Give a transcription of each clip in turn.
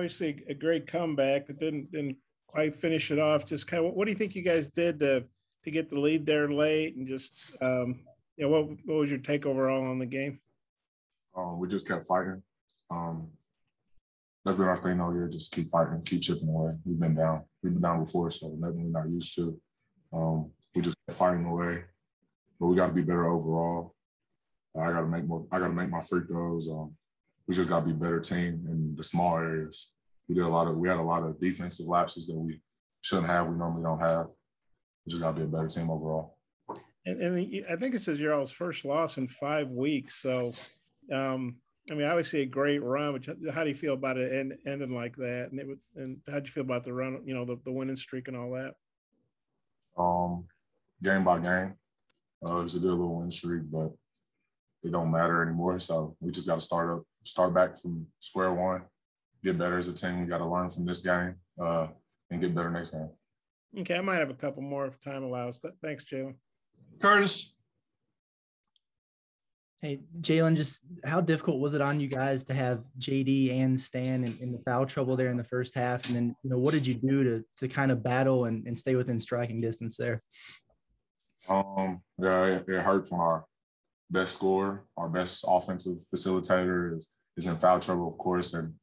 obviously a great comeback that didn't didn't quite finish it off. Just kind of what do you think you guys did to to get the lead there late and just um, you know what what was your take overall on the game? Um, we just kept fighting. Um, that's been our thing all year. Just keep fighting, keep chipping away. We've been down. We've been down before, so nothing we're not used to. Um, we just kept fighting away, but we got to be better overall. I got to make more. I got to make my free throws. Um, we just got to be better team in the small areas. We did a lot of. We had a lot of defensive lapses that we shouldn't have. We normally don't have. We just got to be a better team overall. And, and I think this is your all's first loss in five weeks. So, um, I mean, obviously a great run. But how do you feel about it end, ending like that? And it would, and how do you feel about the run? You know, the, the winning streak and all that. Um, game by game, uh, it was a good little win streak, but it don't matter anymore. So we just got to start up, start back from square one, get better as a team. We got to learn from this game uh, and get better next game. Okay, I might have a couple more if time allows. Thanks, Jaylin. Curtis. Hey, Jaylin, just how difficult was it on you guys to have JD and Stan in, in, the foul trouble there in the first half? And then, you know, what did you do to to kind of battle and, and stay within striking distance there? Um, yeah, it, it hurts when our best scorer, our best offensive facilitator is, is in foul trouble, of course, and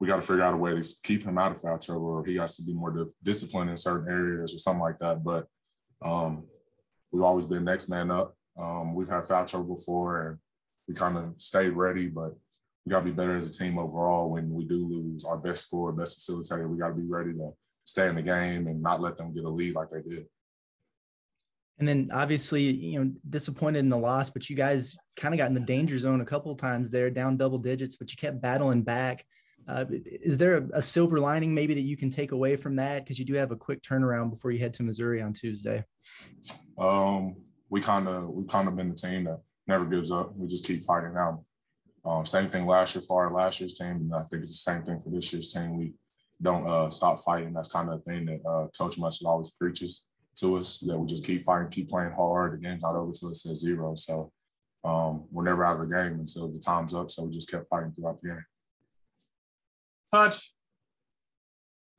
we got to figure out a way to keep him out of foul trouble, or he has to be more disciplined in certain areas or something like that. But um, we've always been next man up. Um, we've had foul trouble before, and we kind of stayed ready, but we got to be better as a team overall when we do lose our best scorer, best facilitator. We got to be ready to stay in the game and not let them get a lead like they did. And then obviously, you know, disappointed in the loss, but you guys kind of got in the danger zone a couple of times there, down double digits, but you kept battling back. Uh, is there a, a, silver lining maybe that you can take away from that? Because you do have a quick turnaround before you head to Missouri on Tuesday. Um, we kind of we kind of been the team that never gives up. We just keep fighting out. Um, same thing last year for our last year's team, and I think it's the same thing for this year's team. We don't uh, stop fighting. That's kind of the thing that uh, Coach Musselman always preaches to us that we just keep fighting, keep playing hard. The game's not over until it says zero. So um, we're never out of the game until the time's up. So we just kept fighting throughout the game. Touch.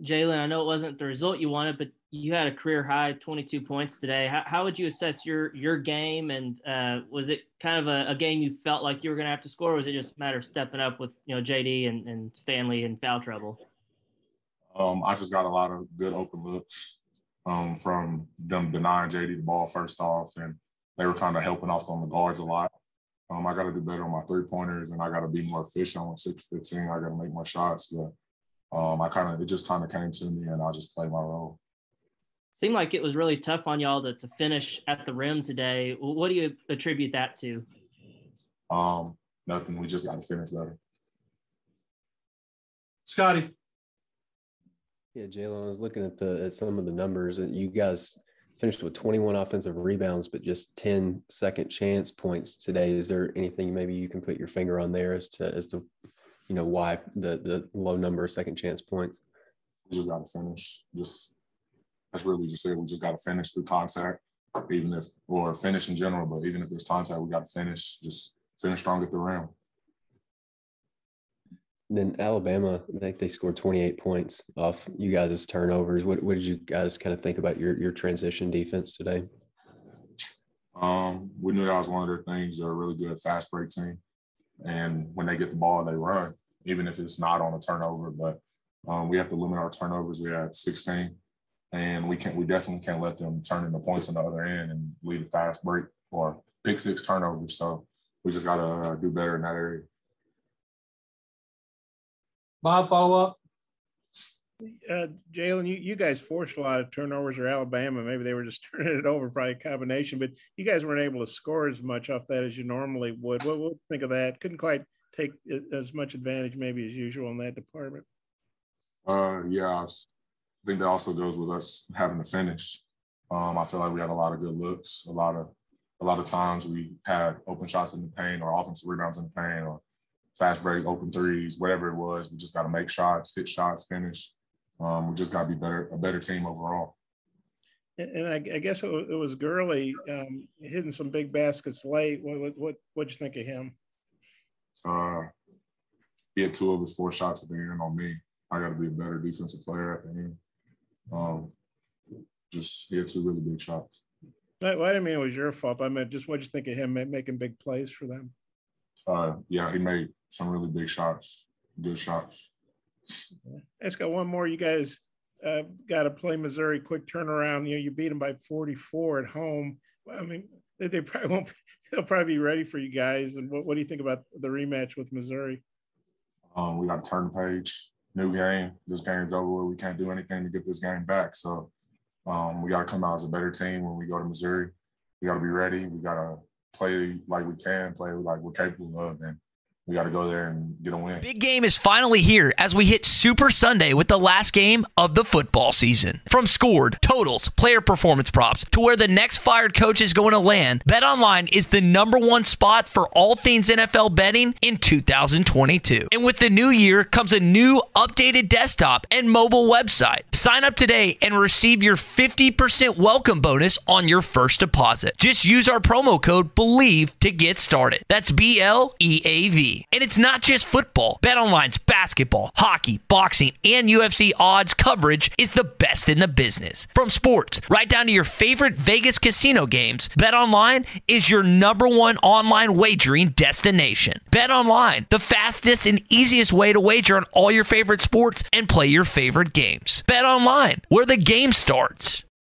Jaylin, I know it wasn't the result you wanted, but you had a career high 22 points today. How, how would you assess your your game? And uh, was it kind of a, a, game you felt like you were going to have to score? Or was it just a matter of stepping up with you know JD and, and Stanley in foul trouble? Um, I just got a lot of good open looks um, from them denying JD the ball first off, and they were kind of helping off on the guards a lot. Um, I got to do better on my three pointers, and I got to be more efficient on six fifteen. I got to make more shots, but um, I kind of it just kind of came to me, and I just played my role. Seemed like it was really tough on y'all to, to finish at the rim today. What do you attribute that to? Um, nothing. We just got to finish better. Scotty. Yeah, Jaylin, I was looking at the at some of the numbers, and you guys finished with 21 offensive rebounds, but just 10 second chance points today. Is there anything maybe you can put your finger on there as to as to you know why the the low number of second chance points? We just got to finish. Just that's really just it. We just got to finish through contact, even if or finish in general. But even if there's contact, we got to finish. Just finish strong at the rim then Alabama, I think they scored 28 points off you guys' turnovers. What, what did you guys kind of think about your your transition defense today? Um, we knew that was one of their things. They're a really good fast break team, and when they get the ball, they run, even if it's not on a turnover. But um, we have to limit our turnovers. We had 16, and we can't. We definitely can't let them turn into points on the other end and lead a fast break or pick six turnovers. So we just got to uh, do better in that area. Bob, follow up. Uh, Jaylin, you, you guys forced a lot of turnovers or Alabama. Maybe they were just turning it over, probably a combination, but you guys weren't able to score as much off that as you normally would. What we'll think of that? Couldn't quite take as much advantage maybe as usual in that department. Uh, yeah, I think that also goes with us having to finish. Um, I feel like we had a lot of good looks, a lot of a lot of times we had open shots in the paint or offensive rebounds in the paint or fast break, open threes, whatever it was. We just got to make shots, hit shots, finish. Um, we just got to be better, a better team overall. And I, I guess it was, it was Gurley um, hitting some big baskets late. What what what'd you think of him? Uh, he had two of his four shots at the end on me. I got to be a better defensive player at the end. Um, just he had two really big shots. I, well, I didn't mean it was your fault. I meant just what you think of him making big plays for them. Uh, yeah, he made some really big shots, good shots. Let's got one more. You guys uh, got to play Missouri quick turnaround. You know, you beat them by 44 at home. I mean, they, they probably won't. They'll probably be ready for you guys. And what, what do you think about the rematch with Missouri? Um, we got to turn the page. New game. This game's over. We can't do anything to get this game back. So um, we got to come out as a better team when we go to Missouri. We got to be ready. We got to play like we can, play like we're capable of, and we got to go there and get a win. Big game is finally here as we hit Super Sunday with the last game of the football season. From scored, totals, player performance props to where the next fired coach is going to land, BetOnline is the number one spot for all things NFL betting in 2022. And with the new year comes a new updated desktop and mobile website. Sign up today and receive your 50% welcome bonus on your first deposit. Just use our promo code BLEAV to get started. That's B L E A V. And it's not just football. BetOnline's basketball, hockey, boxing, and UFC odds coverage is the best in the business. From sports right down to your favorite Vegas casino games, BetOnline is your number one online wagering destination. BetOnline, the fastest and easiest way to wager on all your favorite sports and play your favorite games. BetOnline, where the game starts.